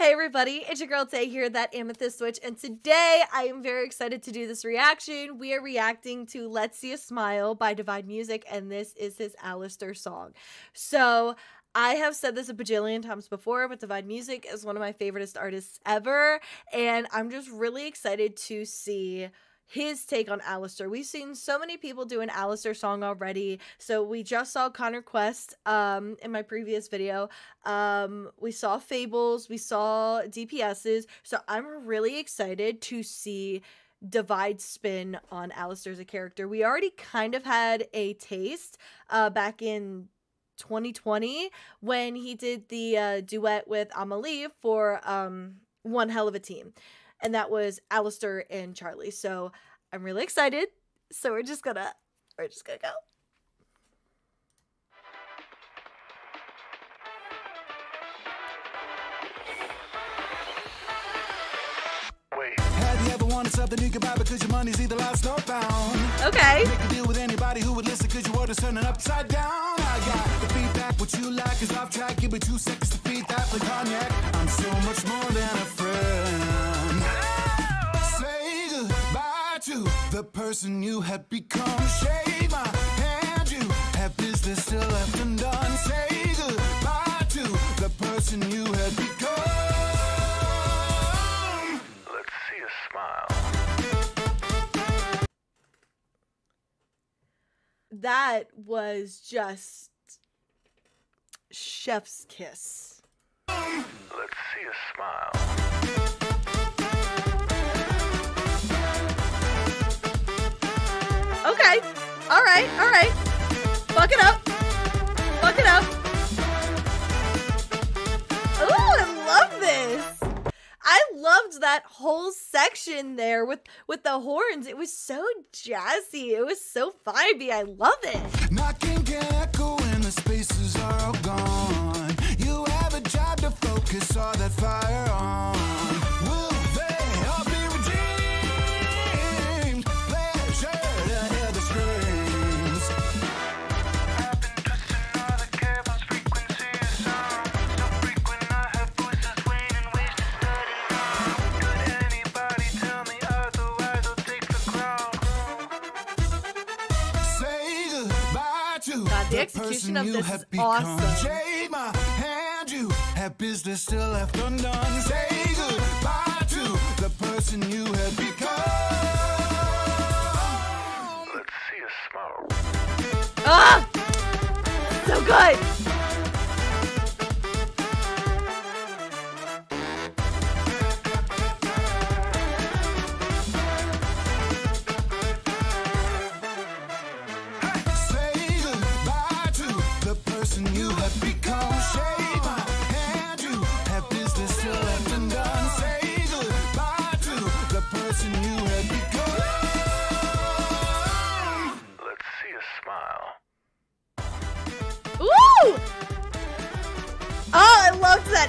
Hey everybody, it's your girl Tay here, that Amethyst Witch, and today I am very excited to do this reaction. We are reacting to Let's See a Smile by Divide Music, and this is his Alastor song. So, I have said this a bajillion times before, but Divide Music is one of my favoriteest artists ever, and I'm just really excited to see his take on Alastor. We've seen so many people do an Alastor song already. So we just saw Connor Quest um, in my previous video. Um, we saw Fables, we saw DPS's. So I'm really excited to see divide spin on Alastor as a character. We already kind of had a taste uh, back in 2020 when he did the uh, duet with Amelie for um, One Hell of a Team and that was Alastor and Charlie. So I'm really excited. So we're just gonna we're just gonna go. Have you ever wanted something you can buy because your money's either lost or found? Okay. Make a deal with anybody who would listen because your world is turning upside down. I got the feedback, what you like is off track. Give me two seconds to feed that like cognac. I'm so much more than a person you had become. Shake my hand, you have business still left undone. Say goodbye to the person you had become. Let's see a smile. That was just chef's kiss. Let's see a smile. All right. All right. Fuck it up. Fuck it up. Ooh, I love this. I loved that whole section there with with the horns. It was so jazzy. It was so vibey. I love it. Knocking when the spaces are all gone. You have a job to focus all that fire on. The the execution person of you this have is become. awesome. Shake my hand, you have business still left undone. Say goodbye to the person you have become. Let's see a smile. Ah! So good. Oh,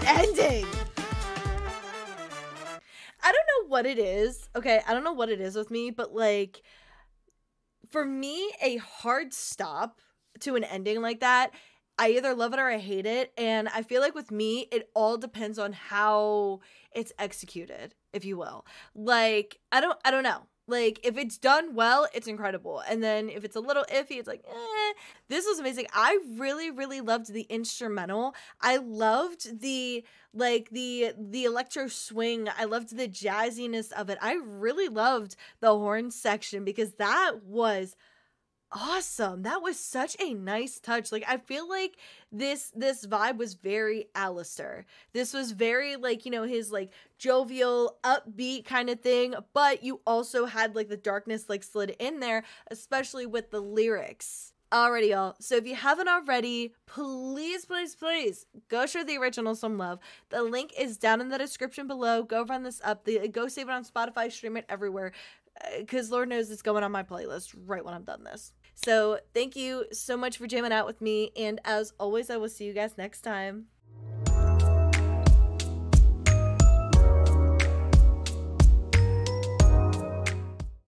ending. I don't know what it is. Okay, I don't know what it is with me, but like for me, a hard stop to an ending like that, I either love it or I hate it. And I feel like with me, it all depends on how it's executed, if you will. Like, I don't I don't know. Like if it's done well, it's incredible. And then if it's a little iffy, it's like, eh. This was amazing. I really, really loved the instrumental. I loved the like the the electro swing. I loved the jazziness of it. I really loved the horn section because that was awesome that was such a nice touch like i feel like this this vibe was very Alastor. this was very like you know his like jovial upbeat kind of thing but you also had like the darkness like slid in there especially with the lyrics Alrighty, y'all. So if you haven't already, please, please, please go show the original some love. The link is down in the description below. Go run this up. The, go save it on Spotify, stream it everywhere. Because Lord knows it's going on my playlist right when I'm done this. So thank you so much for jamming out with me. And as always, I will see you guys next time.